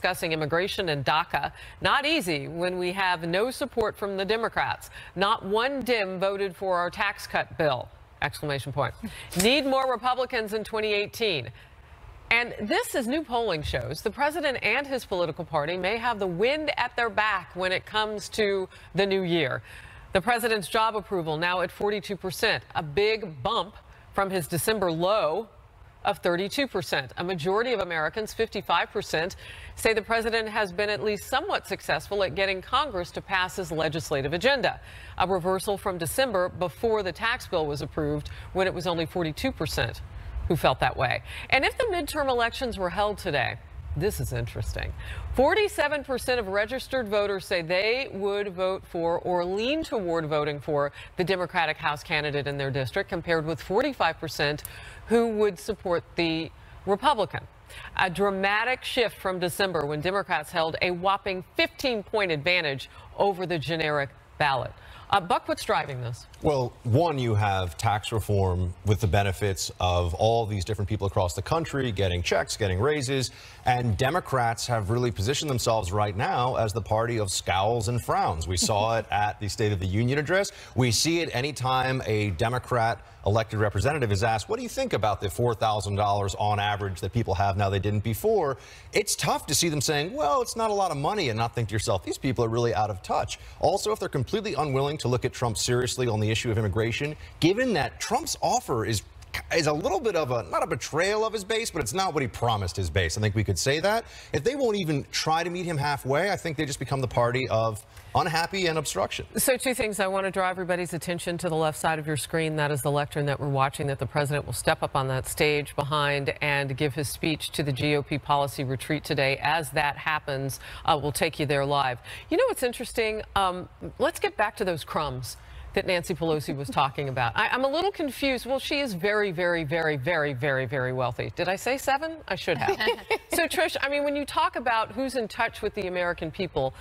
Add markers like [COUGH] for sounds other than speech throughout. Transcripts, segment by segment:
discussing immigration and DACA. Not easy when we have no support from the Democrats. Not one Dem voted for our tax cut bill. Exclamation point. Need more Republicans in 2018. And this, as new polling shows, the president and his political party may have the wind at their back when it comes to the new year. The president's job approval now at 42%, a big bump from his December low of 32%. A majority of Americans, 55%, say the president has been at least somewhat successful at getting Congress to pass his legislative agenda. A reversal from December before the tax bill was approved when it was only 42% who felt that way. And if the midterm elections were held today, this is interesting. 47% of registered voters say they would vote for or lean toward voting for the Democratic House candidate in their district, compared with 45% who would support the Republican. A dramatic shift from December when Democrats held a whopping 15 point advantage over the generic ballot. Uh, Buck, what's driving this? Well, one, you have tax reform with the benefits of all these different people across the country getting checks, getting raises, and Democrats have really positioned themselves right now as the party of scowls and frowns. We saw [LAUGHS] it at the State of the Union address. We see it anytime a Democrat elected representative is asked, what do you think about the $4,000 on average that people have now they didn't before? It's tough to see them saying, well, it's not a lot of money and not think to yourself, these people are really out of touch. Also, if they're completely unwilling to look at Trump seriously on the issue of immigration, given that Trump's offer is is a little bit of a not a betrayal of his base, but it's not what he promised his base. I think we could say that. If they won't even try to meet him halfway, I think they just become the party of unhappy and obstruction. So two things I want to draw everybody's attention to the left side of your screen. That is the lectern that we're watching that the president will step up on that stage behind and give his speech to the GOP policy retreat today. As that happens, uh, we'll take you there live. You know what's interesting? Um, let's get back to those crumbs that Nancy Pelosi was talking about. I, am a little confused. Well, she is very, very, very, very, very, very wealthy. Did I say seven? I should have. [LAUGHS] so, Trish, I mean, when you talk about who's in touch with the American people,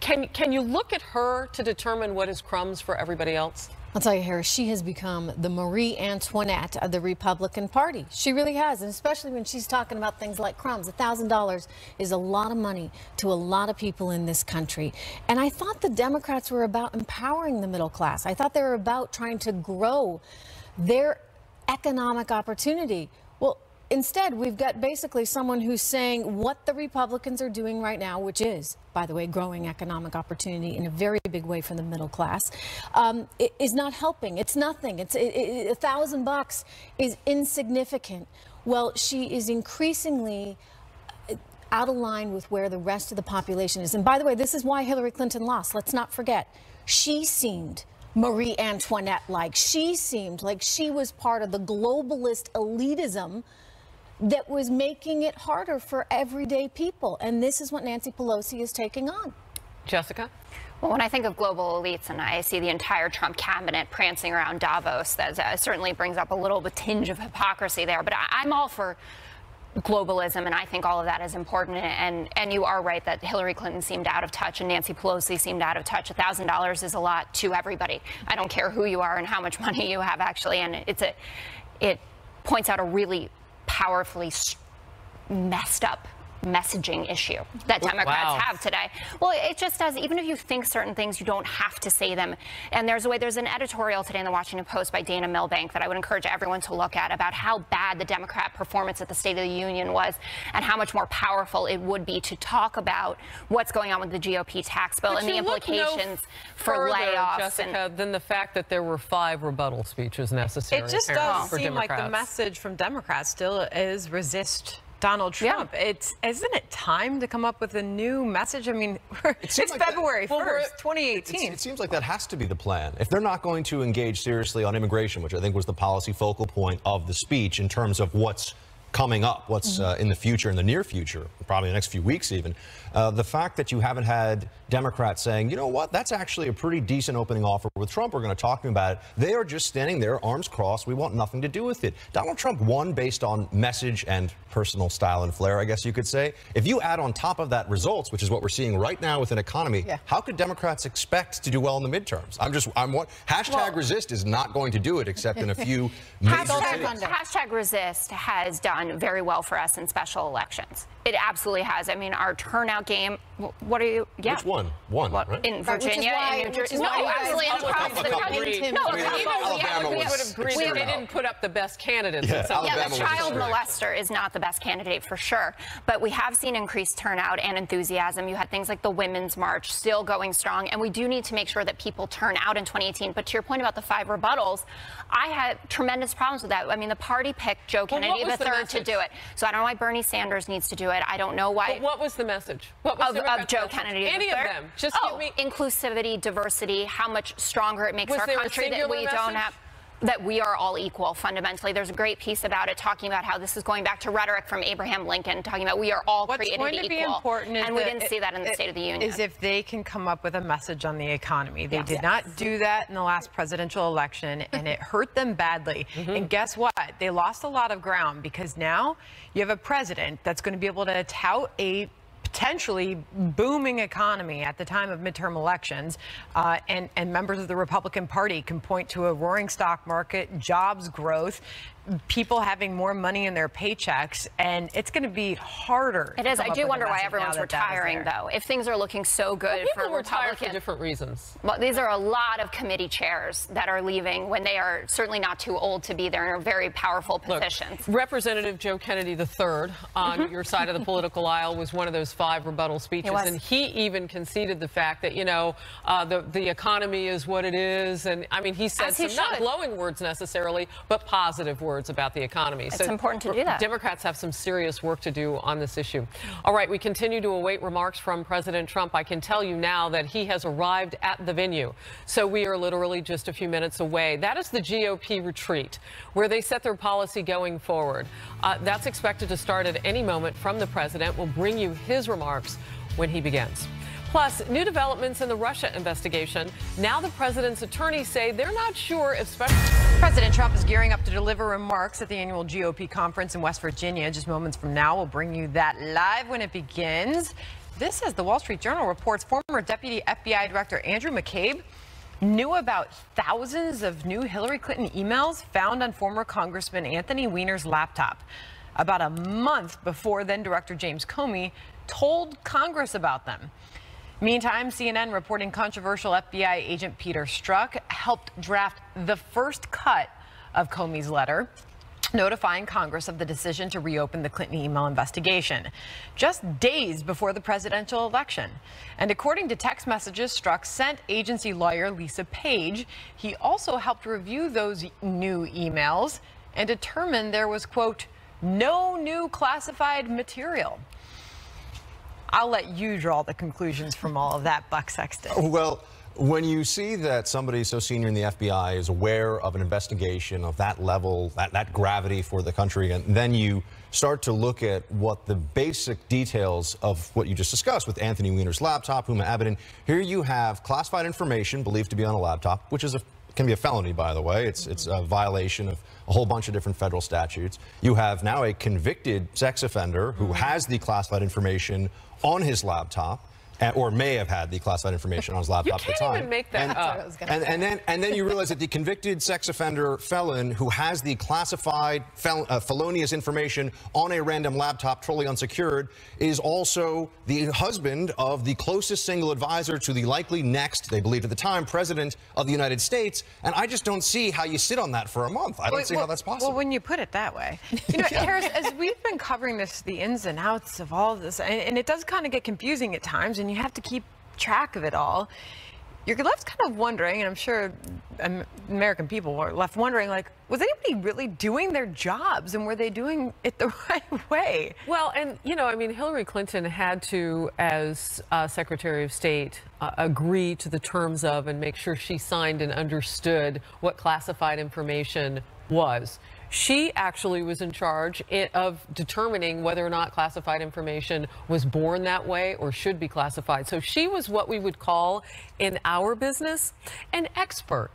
can can you look at her to determine what is crumbs for everybody else? I'll tell you, Harris, she has become the Marie Antoinette of the Republican Party. She really has, and especially when she's talking about things like crumbs. $1,000 is a lot of money to a lot of people in this country. And I thought the Democrats were about empowering the middle class. I thought they were about trying to grow their economic opportunity. Well, Instead, we've got basically someone who's saying what the Republicans are doing right now, which is, by the way, growing economic opportunity in a very big way for the middle class, um, is not helping. It's nothing. It's it, it, a thousand bucks is insignificant. Well, she is increasingly uh, out of line with where the rest of the population is. And by the way, this is why Hillary Clinton lost. Let's not forget. She seemed Marie Antoinette like. She seemed like she was part of the globalist elitism that was making it harder for everyday people. And this is what Nancy Pelosi is taking on. Jessica? Well, when I think of global elites and I see the entire Trump cabinet prancing around Davos, that uh, certainly brings up a little bit tinge of hypocrisy there. But I, am all for globalism, and I think all of that is important. And and you are right that Hillary Clinton seemed out of touch, and Nancy Pelosi seemed out of touch. A thousand dollars is a lot to everybody. I don't care who you are and how much [LAUGHS] money you have, actually. And it's a it points out a really powerfully messed up messaging issue that Democrats wow. have today. Well, it just does. Even if you think certain things, you don't have to say them. And there's a way. There's an editorial today in the Washington Post by Dana Milbank that I would encourage everyone to look at about how bad the Democrat performance at the State of the Union was, and how much more powerful it would be to talk about what's going on with the GOP tax bill but and the implications no for further, layoffs. Jessica, and, than the fact that there were five rebuttal speeches necessary. It just does seem like the message from Democrats still is resist Donald Trump. Yeah. It's isn't it time to come up with a new message? I mean, [LAUGHS] it's like February that, well, 1st, 2018. It seems like that has to be the plan. If they're not going to engage seriously on immigration, which I think was the policy focal point of the speech in terms of what's coming up, what's mm-hmm. uh, in the future, in the near future, probably the next few weeks even, uh, the fact that you haven't had Democrats saying, you know what, that's actually a pretty decent opening offer with Trump. We're going to talk to him about it. They are just standing there, arms crossed. We want nothing to do with it. Donald Trump won based on message and personal style and flair, I guess you could say. If you add on top of that results, which is what we're seeing right now with an economy, yeah. how could Democrats expect to do well in the midterms? I'm just, I'm what, hashtag well, resist is not going to do it except in a few [LAUGHS] hashtag, hashtag resist has done gone very well for us in special elections. It absolutely has. I mean, our turnout game. What are you? Yeah. Which one? One, right? In Virginia, why, in New Jersey. No, absolutely across the country. No, Alabama we would agree they didn't put up the best candidates. Yeah, yeah the child molester is not the best candidate for sure. But we have seen increased turnout and enthusiasm. You had things like the Women's March still going strong, and we do need to make sure that people turn out in 2018. But to your point about the five rebuttals, I had tremendous problems with that. I mean, the party picked Joe Kennedy well, the third to do it. So I don't know why Bernie Sanders needs to do it. I don't know why. But what was the message? What was of, of Joe Kennedy? Any of them? Just oh, give me inclusivity, diversity, how much stronger it makes was our country that we message? don't have that we are all equal fundamentally. There's a great piece about it talking about how this is going back to rhetoric from Abraham Lincoln, talking about we are all What's created going to equal. Be important and we didn't it, see that in the State of the Union. Is if they can come up with a message on the economy. They yes. did yes. not do that in the last presidential election, and it hurt them badly. [LAUGHS] Mm -hmm. And guess what? They lost a lot of ground because now you have a president that's going to be able to tout a potentially booming economy at the time of midterm elections, uh, and, and members of the Republican Party can point to a roaring stock market, jobs growth, people having more money in their paychecks, and it's going to be harder. It is. I do wonder why everyone's retiring, though. If things are looking so good well, for Republicans, for different reasons. Well, these are a lot of committee chairs that are leaving when they are certainly not too old to be there in a very powerful position. Look, Representative Joe Kennedy III on mm -hmm. your side of the political aisle was one of those five rebuttal speeches, and he even conceded the fact that you know uh, the the economy is what it is, and I mean he said As some he not glowing words necessarily, but positive words words about the economy. It's so important to do that. Democrats have some serious work to do on this issue. All right, we continue to await remarks from President Trump. I can tell you now that he has arrived at the venue. So we are literally just a few minutes away. That is the GOP retreat, where they set their policy going forward. Uh, that's expected to start at any moment from the president. We'll bring you his remarks when he begins. Plus, new developments in the Russia investigation. Now the president's attorneys say they're not sure if special. President Trump is gearing up to deliver remarks at the annual GOP conference in West Virginia. Just moments from now, we'll bring you that live when it begins. This, as the Wall Street Journal reports, former Deputy FBI Director Andrew McCabe knew about thousands of new Hillary Clinton emails found on former Congressman Anthony Weiner's laptop. About a month before then Director James Comey told Congress about them. Meantime, CNN reporting controversial FBI agent Peter Strzok helped draft the first cut of Comey's letter notifying Congress of the decision to reopen the Clinton email investigation, just days before the presidential election. And according to text messages Strzok sent agency lawyer Lisa Page, he also helped review those new emails and determined there was, quote, no new classified material. I'll let you draw the conclusions from all of that, Buck Sexton. Oh, well, when you see that somebody so senior in the FBI is aware of an investigation of that level, that, that gravity for the country, and then you start to look at what the basic details of what you just discussed with Anthony Weiner's laptop, Huma Abedin, here you have classified information believed to be on a laptop, which is a can be a felony, by the way. It's, it's a violation of a whole bunch of different federal statutes. You have now a convicted sex offender who has the classified information on his laptop or may have had the classified information on his laptop at the time. You can't even make that and, up. And, and, then, and then you realize that the convicted sex offender felon who has the classified fel uh, felonious information on a random laptop, totally unsecured, is also the husband of the closest single advisor to the likely next, they believed at the time, president of the United States. And I just don't see how you sit on that for a month. I don't Wait, see well, how that's possible. Well, when you put it that way. [LAUGHS] You know, Harris, as we've been covering this, the ins and outs of all this, and, and it does kind of get confusing at times, and you have to keep track of it all. You're left kind of wondering, and I'm sure American people were left wondering, like, was anybody really doing their jobs and were they doing it the [LAUGHS] right way? Well, and, you know, I mean, Hillary Clinton had to, as uh, Secretary of State, uh, agree to the terms of and make sure she signed and understood what classified information was. She actually was in charge of determining whether or not classified information was born that way or should be classified. So she was what we would call in our business an expert.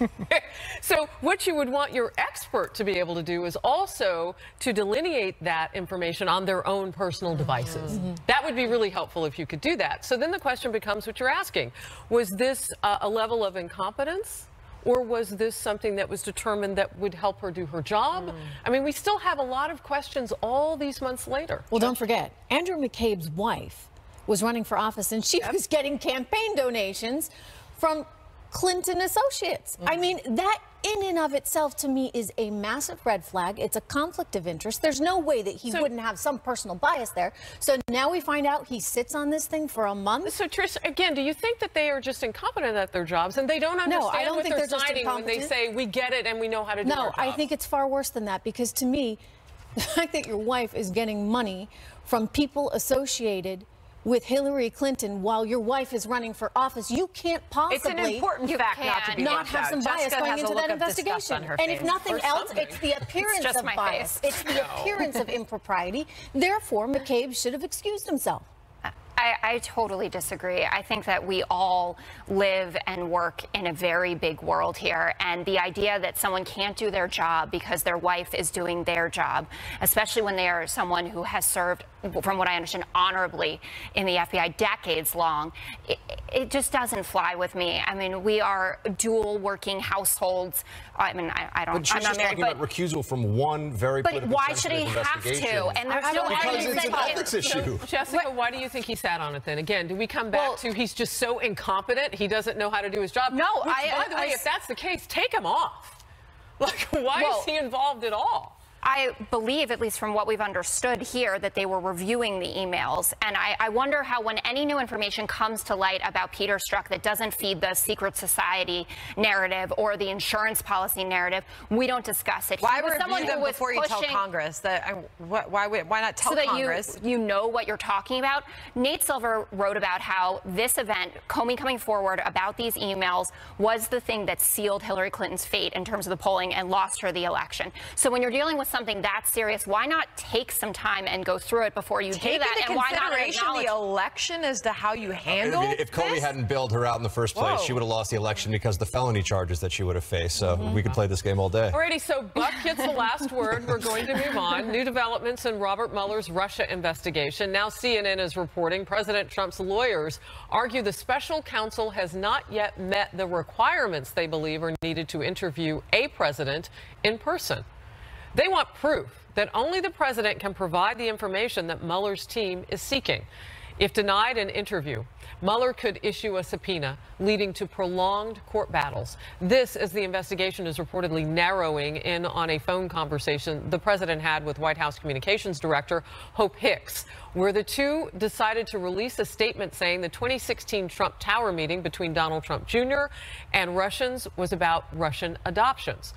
[LAUGHS] so what you would want your expert to be able to do is also to delineate that information on their own personal devices. Mm -hmm. That would be really helpful if you could do that. So then the question becomes what you're asking. Was this uh, a level of incompetence? Or was this something that was determined that would help her do her job? Mm. I mean, we still have a lot of questions all these months later. Well, don't forget, Andrew McCabe's wife was running for office and she yep. was getting campaign donations from Clinton associates. Mm. I mean, that in and of itself to me is a massive red flag. It's a conflict of interest. There's no way that he so, wouldn't have some personal bias there. So now we find out he sits on this thing for a month. So Trish, again, do you think that they are just incompetent at their jobs and they don't understand no, I don't what think they're, they're signing when they say we get it and we know how to do it? No, I think it's far worse than that because to me, the fact that your wife is getting money from people associated with Hillary Clinton while your wife is running for office, you can't possibly. It's an important fact not to be not have some bias Jessica going into that investigation. And if nothing else, it's the [LAUGHS] appearance it's of bias. Face. It's the [LAUGHS] appearance of impropriety. Therefore, McCabe should have excused himself. I, I, totally disagree. I think that we all live and work in a very big world here. And the idea that someone can't do their job because their wife is doing their job, especially when they are someone who has served, from what I understand, honorably in the FBI decades long, it, it just doesn't fly with me. I mean, we are dual working households. I mean, I, I don't. But she's I'm not married, talking but, about recusal from one very. But why should he have to? And there's no because it's an ethics issue. So, Jessica, why do you think he sat on it then? Again, do we come back well, to he's just so incompetent he doesn't know how to do his job? No, Which, I, by the way, I, if that's the case, take him off. [LAUGHS] Like, why well, is he involved at all? I believe, at least from what we've understood here, that they were reviewing the emails. And I, I, wonder how, when any new information comes to light about Peter Strzok that doesn't feed the secret society narrative or the insurance policy narrative, we don't discuss it. Why review them before you tell Congress? That, why, why not tell so that Congress? You, you know what you're talking about. Nate Silver wrote about how this event, Comey coming forward about these emails, was the thing that sealed Hillary Clinton's fate in terms of the polling and lost her the election. So when you're dealing with something that serious, why not take some time and go through it before you take do that? Into and why not acknowledge the election as to how you handle I mean, If Comey hadn't bailed her out in the first place, Whoa. she would have lost the election because of the felony charges that she would have faced. So mm -hmm. we could play this game all day. Alrighty, so Buck gets the last word. We're going to move on. New developments in Robert Mueller's Russia investigation. Now CNN is reporting President Trump's lawyers argue the special counsel has not yet met the requirements they believe are needed to interview a president in person. They want proof that only the president can provide the information that Mueller's team is seeking. If denied an interview, Mueller could issue a subpoena, leading to prolonged court battles. This as the investigation is reportedly narrowing in on a phone conversation the president had with White House Communications Director Hope Hicks, where the two decided to release a statement saying the 2016 Trump Tower meeting between Donald Trump Jr. and Russians was about Russian adoptions.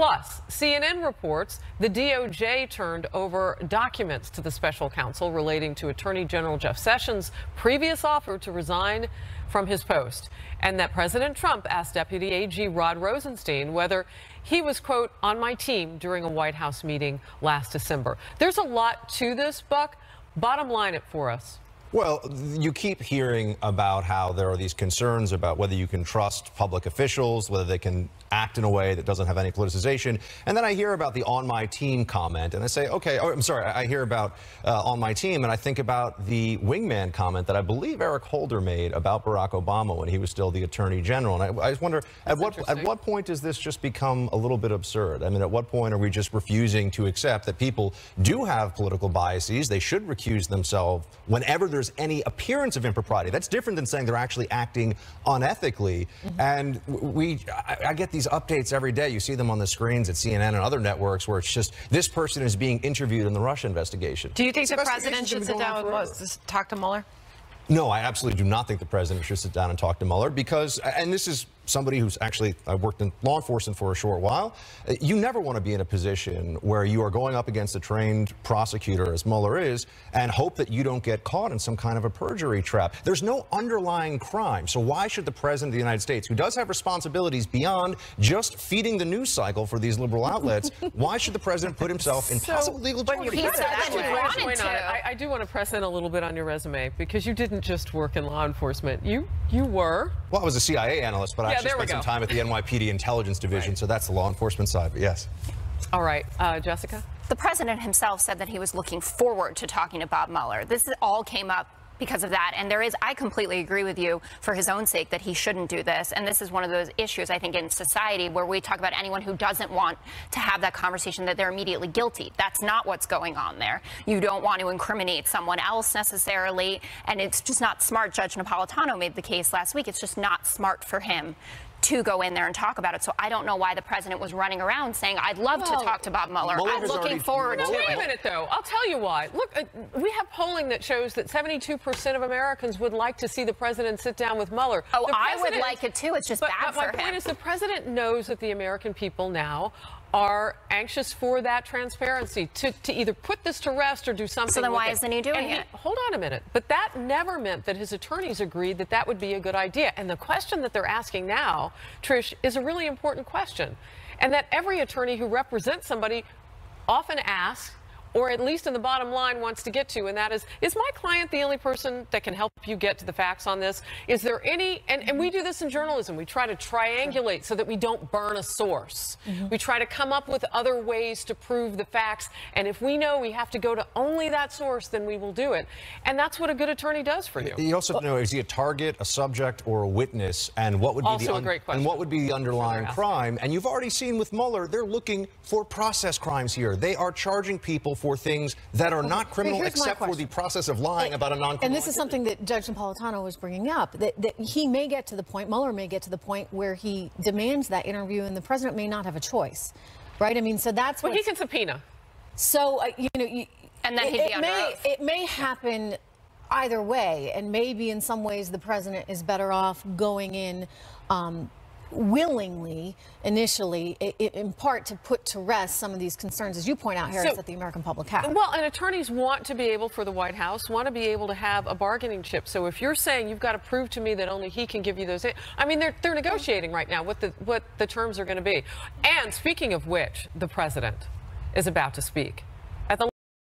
Plus, CNN reports the DOJ turned over documents to the special counsel relating to Attorney General Jeff Sessions' previous offer to resign from his post, and that President Trump asked Deputy AG Rod Rosenstein whether he was, quote, on my team during a White House meeting last December. There's a lot to this, Buck. Bottom line it for us. Well, you keep hearing about how there are these concerns about whether you can trust public officials, whether they can act in a way that doesn't have any politicization. And then I hear about the on my team comment and I say, okay, oh, I'm sorry, I hear about uh, on my team and I think about the wingman comment that I believe Eric Holder made about Barack Obama when he was still the attorney general. And I, I just wonder, at what, at what point does this just become a little bit absurd? I mean, at what point are we just refusing to accept that people do have political biases? They should recuse themselves whenever there's there's any appearance of impropriety. That's different than saying they're actually acting unethically. Mm -hmm. And we, I, I, get these updates every day. You see them on the screens at CNN and other networks where it's just this person is being interviewed in the Russia investigation. Do you think the president should sit down and talk to Mueller? No, I absolutely do not think the president should sit down and talk to Mueller because, and this is somebody who's actually I worked in law enforcement for a short while, uh, you never want to be in a position where you are going up against a trained prosecutor, as Mueller is, and hope that you don't get caught in some kind of a perjury trap. There's no underlying crime. So why should the President of the United States, who does have responsibilities beyond just feeding the news cycle for these liberal outlets, [LAUGHS] why should the President put himself in so, possible legal jeopardy? He said that he wanted to. I, I do want to press in a little bit on your resume because you didn't just work in law enforcement. You you were. Well, I was a CIA analyst, but I actually spent some time at the NYPD Intelligence Division, right. so that's the law enforcement side, but yes. All right, uh, Jessica? The president himself said that he was looking forward to talking to Bob Mueller. This all came up because of that. And there is, I completely agree with you for his own sake that he shouldn't do this. And this is one of those issues, I think, in society where we talk about anyone who doesn't want to have that conversation that they're immediately guilty. That's not what's going on there. You don't want to incriminate someone else necessarily. And it's just not smart. Judge Napolitano made the case last week. It's just not smart for him to go in there and talk about it. So I don't know why the president was running around saying, I'd love Well, to talk to Bob Mueller. Mueller I'm looking forward to it. wait a minute, though. I'll tell you why. Look, uh, we have polling that shows that 72% of Americans would like to see the president sit down with Mueller. Oh, I would like it too. It's just but, bad but my point is the president knows that the American people now are anxious for that transparency to, to either put this to rest or do something. So then why it. isn't he doing And it? Hold on a minute. But that never meant that his attorneys agreed that that would be a good idea. And the question that they're asking now, Trish, is a really important question. And that every attorney who represents somebody often asks, or at least in the bottom line wants to get to, and that is, is my client the only person that can help you get to the facts on this? Is there any, and, and we do this in journalism, we try to triangulate so that we don't burn a source. Mm-hmm. We try to come up with other ways to prove the facts, and if we know we have to go to only that source, then we will do it. And that's what a good attorney does for you. You also have know is he a target, a subject, or a witness, and what would be the a and what would be the underlying crime? And you've already seen with Mueller, they're looking for process crimes here. They are charging people for things that are not criminal except for the process of lying about a non-criminal. And this is something that Judge Napolitano was bringing up that, that he may get to the point, Mueller may get to the point where he demands that interview, and the president may not have a choice, right? I mean, so that's But what. he can subpoena. So uh, you know, you, And then it, he'd be it under may oath. it may happen either way, and maybe in some ways the president is better off going in. Um, willingly initially in part to put to rest some of these concerns as you point out Harris So- that the American public have. Well, and attorneys want to be able, for the White House, want to be able to have a bargaining chip. So if you're saying you've got to prove to me that only he can give you those, eh, I mean, they're they're negotiating right now what the what the terms are going to be. And speaking of which, the president is about to speak.